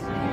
Yes.